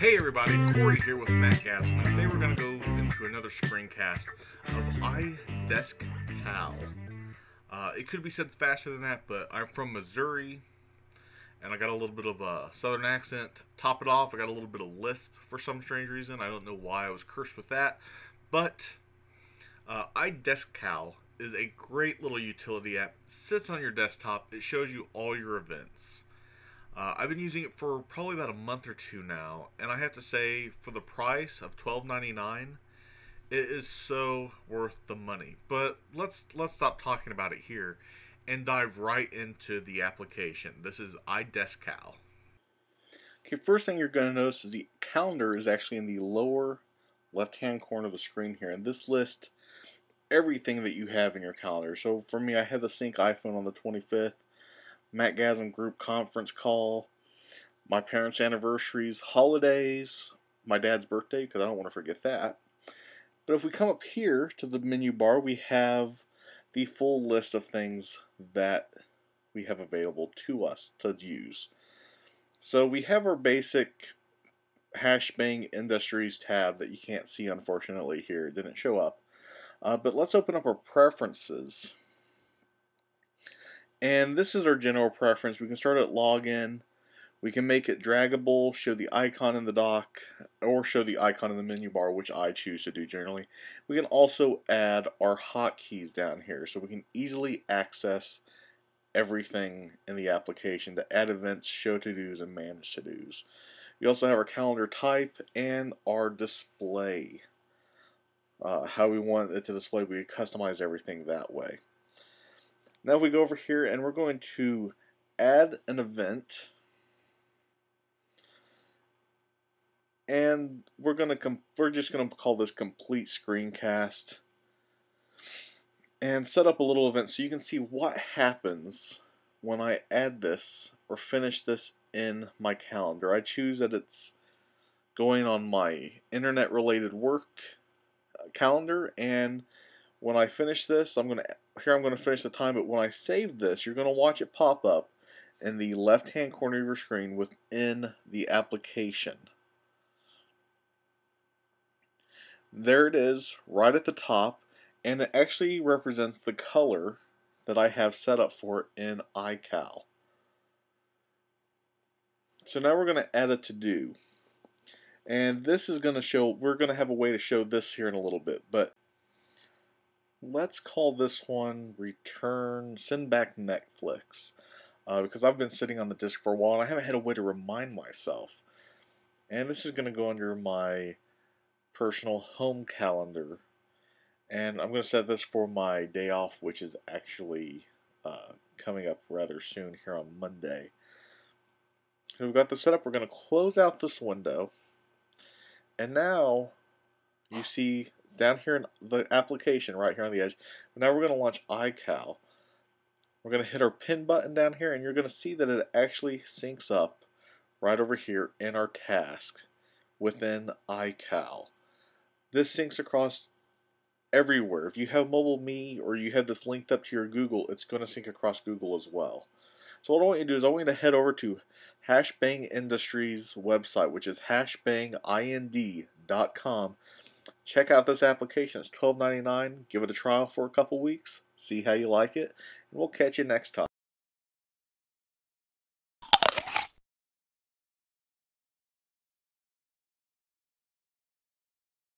Hey everybody, Corey here with Macgasm. Today we're going to go into another screencast of iDesk Cal. Uh, it could be said faster than that, but I'm from Missouri, and I got a little bit of a southern accent. Top it off, I got a little bit of lisp for some strange reason. I don't know why I was cursed with that, but uh, iDesk is a great little utility app. It sits on your desktop. It shows you all your events. Uh, I've been using it for probably about a month or two now, and I have to say, for the price of twelve ninety nine, it is so worth the money. But let's let's stop talking about it here, and dive right into the application. This is iDeskCal. Okay, first thing you're going to notice is the calendar is actually in the lower left-hand corner of the screen here, and this lists everything that you have in your calendar. So for me, I have the Sync iPhone on the 25th. Macgasm group conference call, my parents' anniversaries, holidays, my dad's birthday, because I don't want to forget that. But if we come up here to the menu bar, we have the full list of things that we have available to us to use. So we have our basic Hashbang Industries tab that you can't see unfortunately here. It didn't show up. Uh, but let's open up our preferences. And this is our general preference. We can start at login. We can make it draggable, show the icon in the dock, or show the icon in the menu bar, which I choose to do generally. We can also add our hotkeys down here, so we can easily access everything in the application to add events, show to-dos, and manage to-dos. We also have our calendar type and our display. Uh, how we want it to display, we customize everything that way. Now if we go over here and we're going to add an event and we're to we're just going to call this complete screencast and set up a little event so you can see what happens when I add this or finish this in my calendar. I choose that it's going on my internet related work uh, calendar and when I finish this, I'm going to here I'm going to finish the time, but when I save this, you're going to watch it pop up in the left-hand corner of your screen within the application. There it is, right at the top, and it actually represents the color that I have set up for in iCal. So now we're going to add a to-do. And this is going to show, we're going to have a way to show this here in a little bit, but let's call this one return send back Netflix uh, because I've been sitting on the disk for a while and I haven't had a way to remind myself. And this is going to go under my personal home calendar and I'm going to set this for my day off which is actually uh, coming up rather soon here on Monday. So we've got the setup. We're going to close out this window. And now you see it's down here in the application right here on the edge. But now we're going to launch iCal. We're going to hit our pin button down here and you're going to see that it actually syncs up right over here in our task within iCal. This syncs across everywhere. If you have MobileMe or you have this linked up to your Google, it's going to sync across Google as well. So what I want you to do is I want you to head over to Hashbang Industries website, which is hashbangind.com check out this application. It's $12.99. Give it a trial for a couple weeks. See how you like it. And we'll catch you next time.